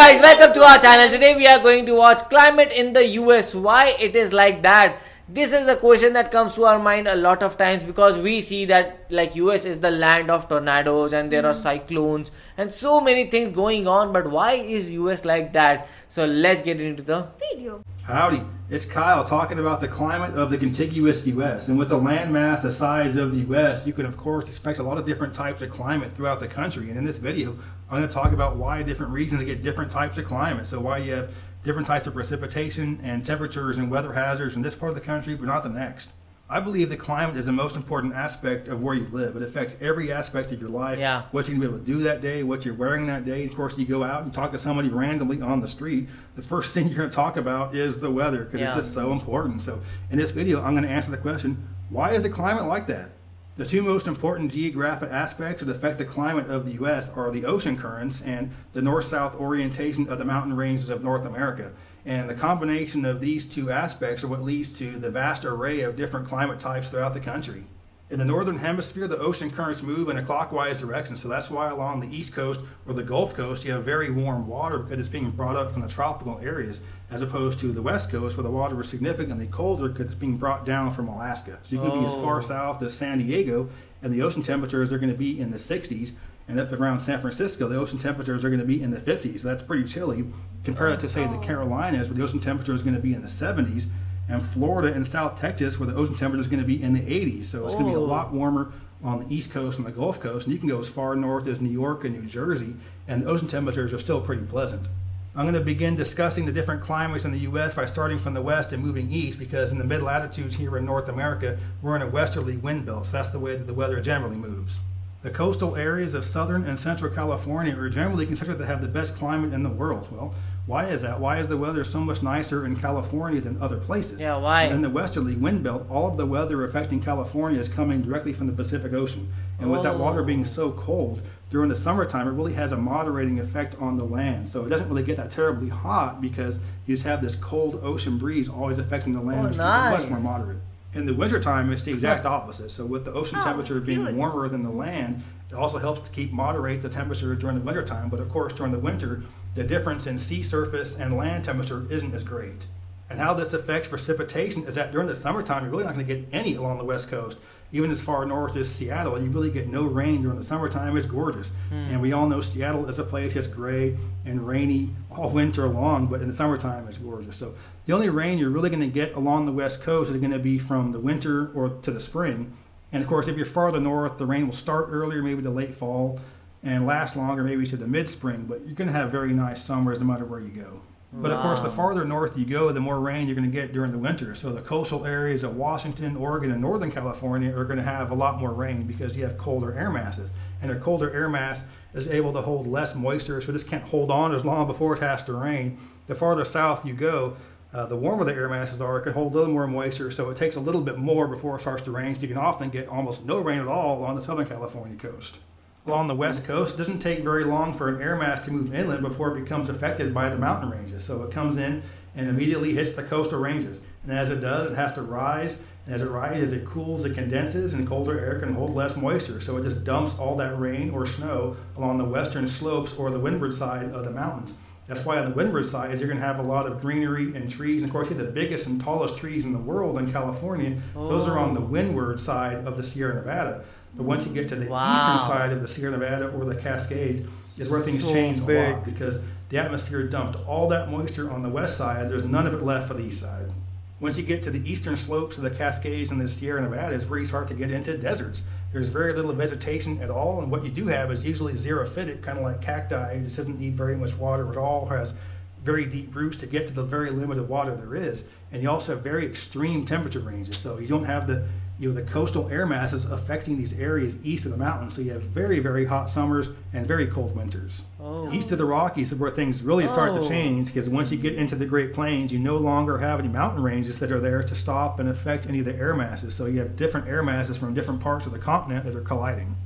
guys, welcome to our channel. Today we are going to watch climate in the US. Why it is like that? This is the question that comes to our mind a lot of times because we see that like US is the land of tornadoes and there are Mm-hmm. cyclones and so many things going on. But why is US like that? So let's get into the video. Howdy, it's Kyle talking about the climate of the contiguous U.S. And with the landmass the size of the U.S., you can of course expect a lot of different types of climate throughout the country. And in this video, I'm going to talk about why different regions get different types of climate. So why you have different types of precipitation and temperatures and weather hazards in this part of the country, but not the next. I believe the climate is the most important aspect of where you live. It affects every aspect of your life. Yeah. What you're gonna be able to do that day, what you're wearing that day. Of course, you go out and talk to somebody randomly on the street. The first thing you're gonna talk about is the weather because Yeah. it's just so important. So in this video, I'm gonna answer the question, why is the climate like that? The two most important geographic aspects that affect the climate of the U.S. are the ocean currents and the north-south orientation of the mountain ranges of North America. And the combination of these two aspects are what leads to the vast array of different climate types throughout the country. In the northern hemisphere, the ocean currents move in a clockwise direction, so that's why along the east coast or the Gulf Coast you have very warm water because it's being brought up from the tropical areas, as opposed to the west coast where the water is significantly colder because it's being brought down from Alaska. So you could be as Oh. far south as San Diego, and the ocean temperatures are going to be in the 60s, and up around San Francisco, the ocean temperatures are going to be in the 50s. So that's pretty chilly. Compare that to say the Carolinas, where the ocean temperature is going to be in the 70s, and Florida and South Texas, where the ocean temperature is going to be in the 80s. So it's going to be a Oh. lot warmer on the East Coast and the Gulf Coast, and you can go as far north as New York and New Jersey, and the ocean temperatures are still pretty pleasant. I'm going to begin discussing the different climates in the U.S. by starting from the west and moving east, because in the mid latitudes here in North America, we're in a westerly wind belt, so that's the way that the weather generally moves. The coastal areas of southern and central California are generally considered to have the best climate in the world. Well, why is that? Why is the weather so much nicer in California than other places? Yeah, why? In the westerly wind belt, all of the weather affecting California is coming directly from the Pacific Ocean. And with that water Oh. being so cold, during the summertime, it really has a moderating effect on the land. So it doesn't really get that terribly hot because you just have this cold ocean breeze always affecting the land, Oh, which is much more moderate. In the wintertime, it's the exact opposite. So with the ocean Oh, temperature being good. warmer than the land, it also helps to keep moderate the temperature during the wintertime. But of course, during the winter, the difference in sea surface and land temperature isn't as great. And how this affects precipitation is that during the summertime, you're really not going to get any along the west coast. Even as far north as Seattle, you really get no rain during the summertime. It's gorgeous. Hmm. And we all know Seattle is a place that's gray and rainy all winter long, but in the summertime, it's gorgeous. So the only rain you're really going to get along the west coast is going to be from the winter or to the spring. And of course, if you're farther north, the rain will start earlier, maybe the late fall, and last longer, maybe to the mid spring. But you're going to have very nice summers no matter where you go. But of course, the farther north you go, the more rain you're going to get during the winter. So the coastal areas of Washington, Oregon, and Northern California are going to have a lot more rain because you have colder air masses. And a colder air mass is able to hold less moisture, so this can't hold on as long before it has to rain. The farther south you go, uh, the warmer the air masses are, it can hold a little more moisture, so it takes a little bit more before it starts to rain. So you can often get almost no rain at all on the Southern California coast. Along the west coast, it doesn't take very long for an air mass to move inland before it becomes affected by the mountain ranges. So it comes in and immediately hits the coastal ranges. And as it does, it has to rise. And as it rises, it cools, it condenses, and colder air can hold less moisture. So it just dumps all that rain or snow along the western slopes or the windward side of the mountains. That's why on the windward side, you're going to have a lot of greenery and trees. And of course, you have the biggest and tallest trees in the world in California. Those are oh. on the windward side of the Sierra Nevada. But once you get to the Wow. eastern side of the Sierra Nevada or the Cascades, is where things So change a lot because the atmosphere dumped all that moisture on the west side. There's none of it left for the east side. Once you get to the eastern slopes of the Cascades and the Sierra Nevada is where you start to get into deserts. There's very little vegetation at all, and what you do have is usually xerophytic, kind of like cacti. It just doesn't need very much water at all. Has very deep roots to get to the very limited water there is, and you also have very extreme temperature ranges. So you don't have the you know the coastal air masses affecting these areas east of the mountains. So you have very very hot summers and very cold winters. Oh. East of the Rockies is where things really start Oh. to change because once you get into the Great Plains, you no longer have any mountain ranges that are there to stop and affect any of the air masses. So you have different air masses from different parts of the continent that are colliding.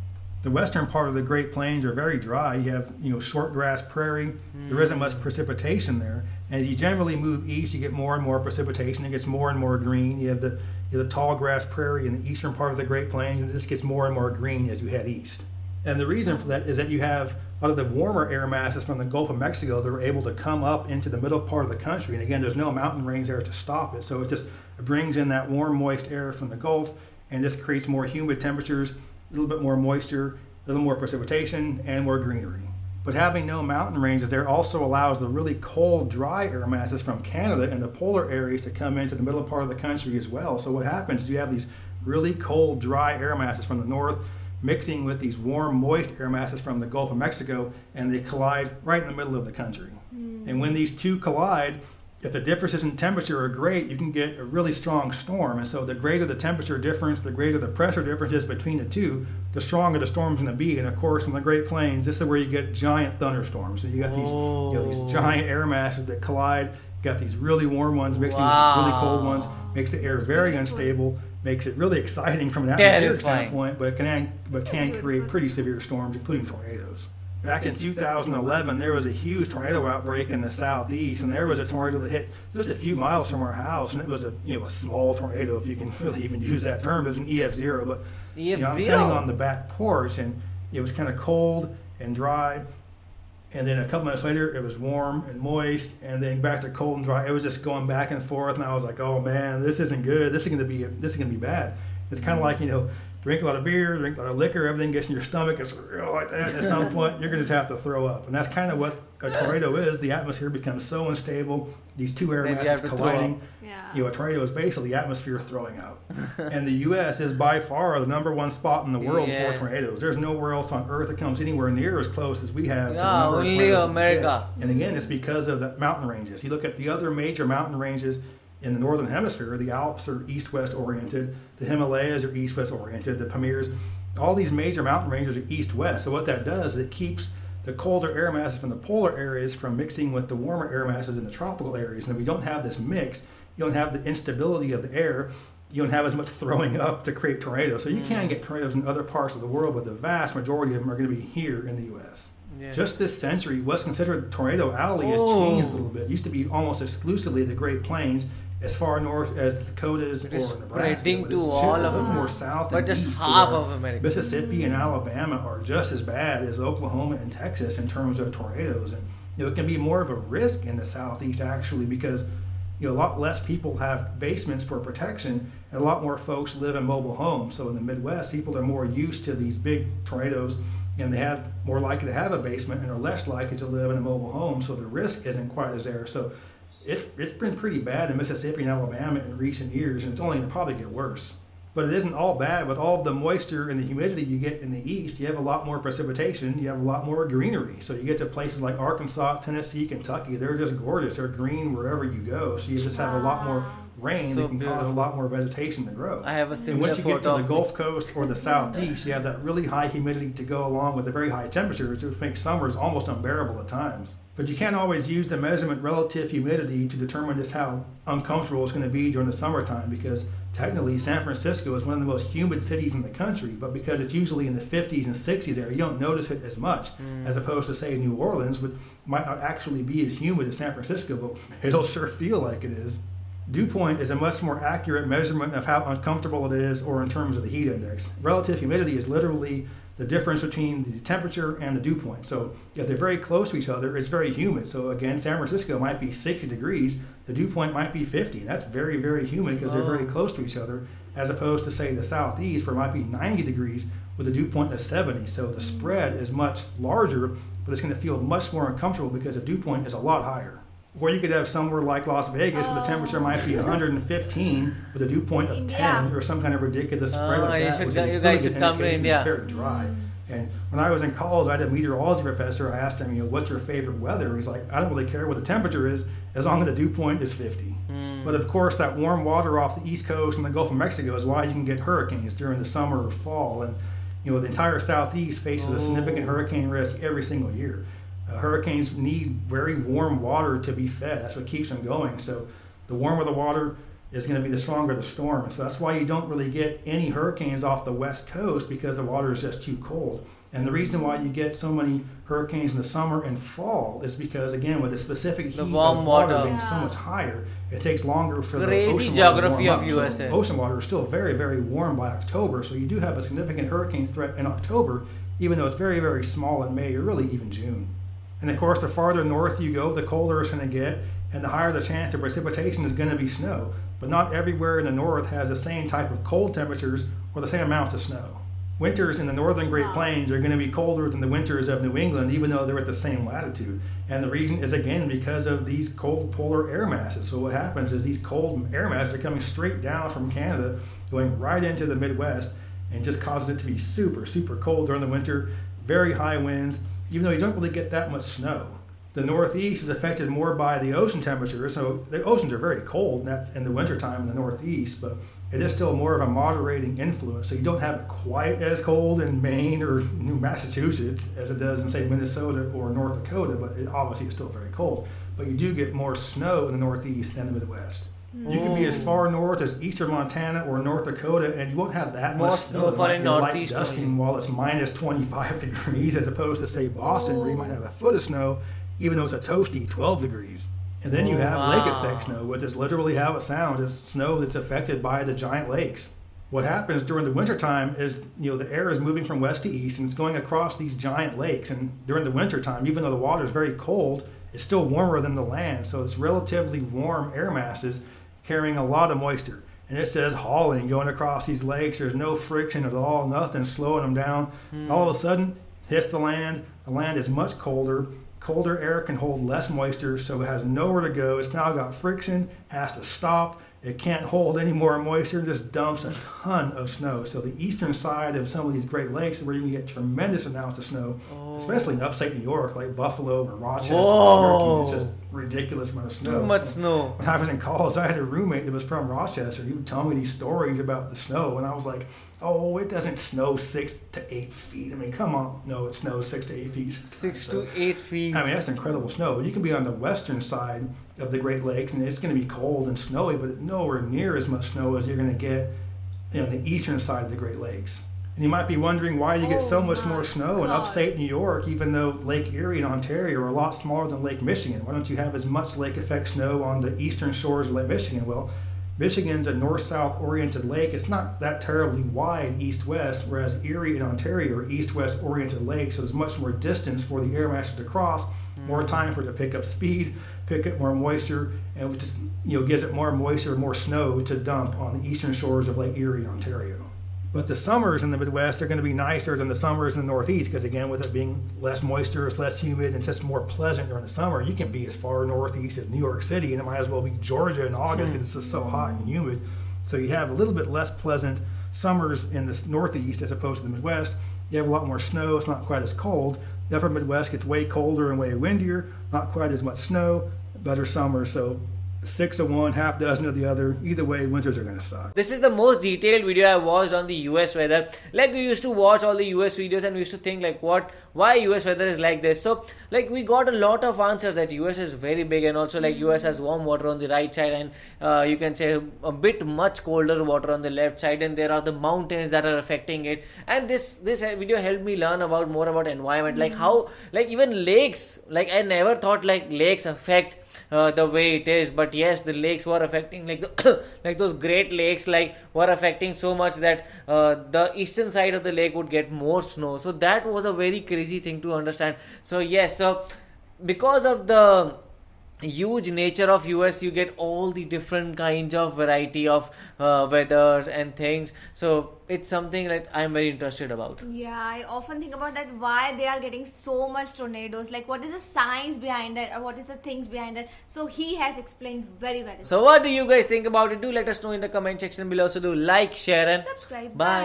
The western part of the Great Plains are very dry. You have you know short grass prairie. There isn't much hmm. precipitation there. And as you generally move east, you get more and more precipitation. It gets more and more green. You have the the tall grass prairie in the eastern part of the Great Plains, and this gets more and more green as you head east. And the reason for that is that you have a lot of the warmer air masses from the Gulf of Mexico that are able to come up into the middle part of the country. And again, there's no mountain range there to stop it. So it just brings in that warm, moist air from the Gulf, and this creates more humid temperatures, a little bit more moisture, a little more precipitation, and more greenery. But having no mountain ranges there also allows the really cold, dry air masses from Canada and the polar areas to come into the middle part of the country as well. So what happens is you have these really cold, dry air masses from the north mixing with these warm, moist air masses from the Gulf of Mexico, and they collide right in the middle of the country. Mm. And when these two collide, if the differences in temperature are great, you can get a really strong storm. And so the greater the temperature difference, the greater the pressure difference is between the two, the stronger the storm's going to be. And of course, in the Great Plains, this is where you get giant thunderstorms. So you got these, you know, these giant air masses that collide. You got these really warm ones mixing wow. with these really cold ones. Makes the air very unstable. Makes it really exciting from an atmospheric standpoint, but can but can create pretty severe storms, including tornadoes. Back in 2011, there was a huge tornado outbreak in the southeast, and there was a tornado that hit just a few miles from our house, and it was a you know a small tornado, if you can really even use that term. It was an EF zero, but EF you know, I'm sitting on the back porch, and it was kind of cold and dry, and then a couple minutes later, it was warm and moist, and then back to cold and dry. It was just going back and forth, and I was like, "Oh man, this isn't good. This is going to be this is going to be bad." It's kind of mm-hmm. like you know drink a lot of beer, drink a lot of liquor, everything gets in your stomach. It's real like that. And at some point, you're going to have to throw up. And that's kind of what a tornado is. The atmosphere becomes so unstable. These two air masses colliding. Yeah. You know, a tornado is basically the atmosphere throwing out. and the U.S. is by far the number one spot in the world yeah. for tornadoes. There's nowhere else on Earth that comes anywhere near as close as we have. Yeah, only America. And again, it's because of the mountain ranges. You look at the other major mountain ranges in the northern hemisphere, the Alps are east-west oriented, the Himalayas are east-west oriented, the Pamirs, all these major mountain ranges are east-west. So what that does is it keeps the colder air masses from the polar areas from mixing with the warmer air masses in the tropical areas. And if we don't have this mix, you don't have the instability of the air. You don't have as much throwing up to create tornadoes. So you mm. can get tornadoes in other parts of the world, but the vast majority of them are going to be here in the U.S. Yes. Just this century, what's considered Tornado Alley has changed a little bit. It used to be almost exclusively the Great Plains as far north as the Dakotas or Nebraska. Spreading to all of them. more south but just half of America. Mississippi and Alabama are just as bad as Oklahoma and Texas in terms of tornadoes, and you know it can be more of a risk in the southeast actually because you know a lot less people have basements for protection, and a lot more folks live in mobile homes. So in the Midwest, people are more used to these big tornadoes and they have more likely to have a basement and are less likely to live in a mobile home so the risk isn't quite as there so it's it's been pretty bad in Mississippi and Alabama in recent years, and it's only going to probably get worse. But it isn't all bad. With all of the moisture and the humidity you get in the east, you have a lot more precipitation. You have a lot more greenery. So you get to places like Arkansas, Tennessee, Kentucky. They're just gorgeous. They're green wherever you go. So you just have a lot more rain so that can beautiful. cause a lot more vegetation to grow. I have a similar. And once you get to the Gulf Coast or the southeast, you have that really high humidity to go along with the very high temperatures, which makes summers almost unbearable at times. But you can't always use the measurement relative humidity to determine just how uncomfortable it's going to be during the summertime because technically San Francisco is one of the most humid cities in the country, but because it's usually in the 50s and 60s there, you don't notice it as much mm. as opposed to say New Orleans, which might not actually be as humid as San Francisco, but it'll sure feel like it is. Dew point is a much more accurate measurement of how uncomfortable it is or in terms of the heat index. Relative humidity is literally the difference between the temperature and the dew point. So if they're very close to each other, it's very humid. So again, San Francisco might be 60 degrees, the dew point might be 50. That's very, very humid because they're very close to each other, as opposed to say the southeast where it might be 90 degrees with a dew point of 70. So the spread is much larger, but it's going to feel much more uncomfortable because the dew point is a lot higher. Or you could have somewhere like Las Vegas where the temperature might be 115 with a dew point of 10 or some kind of ridiculous spread like you that. Should, you guys should come to India. It's very dry. And when I was in college, I had a meteorology professor. I asked him, you know, what's your favorite weather? He's like, I don't really care what the temperature is, as long as the dew point is 50. Mm. But of course, that warm water off the East Coast and the Gulf of Mexico is why you can get hurricanes during the summer or fall. And you know, the entire Southeast faces oh. a significant hurricane risk every single year. Hurricanes need very warm water to be fed. That's what keeps them going. So the warmer the water is going to be the stronger the storm. And so that's why you don't really get any hurricanes off the west coast because the water is just too cold. And the reason why you get so many hurricanes in the summer and fall is because, again, with the specific heat the warm of water, water being yeah. so much higher, it takes longer for Crazy the ocean geography water to warm of USA. So ocean water is still very, very warm by October. So you do have a significant hurricane threat in October even though it's very, very small in May or really even June. And of course, the farther north you go, the colder it's going to get, and the higher the chance of precipitation is going to be snow. But not everywhere in the north has the same type of cold temperatures or the same amount of snow. Winters in the northern Great Plains are going to be colder than the winters of New England, even though they're at the same latitude. And the reason is again because of these cold polar air masses. So what happens is these cold air masses are coming straight down from Canada, going right into the Midwest, and just causes it to be super, super cold during the winter. Very high winds, even though you don't really get that much snow. The Northeast is affected more by the ocean temperature, so the oceans are very cold in the wintertime in the Northeast, but it is still more of a moderating influence. So you don't have it quite as cold in Maine or New Massachusetts as it does in, say, Minnesota or North Dakota, but it obviously is still very cold. But you do get more snow in the Northeast than the Midwest. Mm. You can be as far north as eastern Montana or North Dakota, and you won't have that more much snow. For in light dusting while it's minus 25 degrees, as opposed to, say, Boston, where you might have a foot of snow, even though it's a toasty 12 degrees. And then you have wow. lake effect snow, which is literally how it sounds. It's snow that's affected by the giant lakes. What happens during the wintertime is, you know, the air is moving from west to east and it's going across these giant lakes. And during the wintertime, even though the water is very cold, it's still warmer than the land. So it's relatively warm air masses carrying a lot of moisture. And it says hauling going across these lakes. There's no friction at all, nothing slowing them down. Mm. All of a sudden, hits the land. The land is much colder. Colder air can hold less moisture, so it has nowhere to go. It's now got friction, has to stop. It can't hold any more moisture and just dumps a ton of snow. So the eastern side of some of these Great Lakes is where you can get tremendous amounts of snow, oh. especially in upstate New York, like Buffalo or Rochester Whoa. It's just ridiculous amount of snow. Too much snow. When I was in college, I had a roommate that was from Rochester. He would tell me these stories about the snow, and I was like, oh, it doesn't snow six to eight feet. I mean, come on. No, it snows six to eight feet. Six so, to eight feet. I mean, that's incredible snow. But you can be on the western side of the Great Lakes, and it's going to be cold and snowy, but nowhere near as much snow as you're going to get you know, the eastern side of the Great Lakes. And you might be wondering why you get so oh much more snow God. in upstate New York, even though Lake Erie and Ontario are a lot smaller than Lake Michigan. Why don't you have as much lake effect snow on the eastern shores of Lake Michigan? Well, Michigan's a north-south oriented lake. It's not that terribly wide east-west, whereas Erie and Ontario are east-west oriented lakes, so there's much more distance for the air masses to cross, more mm. time for it to pick up speed, pick up more moisture, and it just you know gives it more moisture, more snow to dump on the eastern shores of Lake Erie Ontario. But the summers in the Midwest are going to be nicer than the summers in the Northeast because, again, with it being less moisture, it's less humid, and just more pleasant during the summer. You can be as far northeast as New York City, and it might as well be Georgia in August because it's just so hot and humid. So you have a little bit less pleasant summers in the Northeast as opposed to the Midwest. You have a lot more snow, it's not quite as cold. The upper Midwest gets way colder and way windier, not quite as much snow, better summer. So six of one, half dozen of the other. Either way, winters are going to suck. This is the most detailed video I watched on the US weather. Like we used to watch all the US videos and we used to think like what, why US weather is like this. So like we got a lot of answers that US is very big and also like US has warm water on the right side and uh, you can say a bit much colder water on the left side and there are the mountains that are affecting it. And this this video helped me learn about more about environment, like how like even lakes. Like I never thought like lakes affect uh, the way it is. But yes the lakes were affecting like the like those great lakes like were affecting so much that uh, the eastern side of the lake would get more snow. So that was a very crazy thing to understand. So yes so because of the huge nature of us you get all the different kinds of variety of uh, weathers and things. So it's something that i'm very interested about. Yeah i often think about that why they are getting so much tornadoes. Like what is the science behind that? Or what is the things behind that? So he has explained very well. So what do you guys think about it? Do let us know in the comment section below. So do like share and subscribe. bye. bye.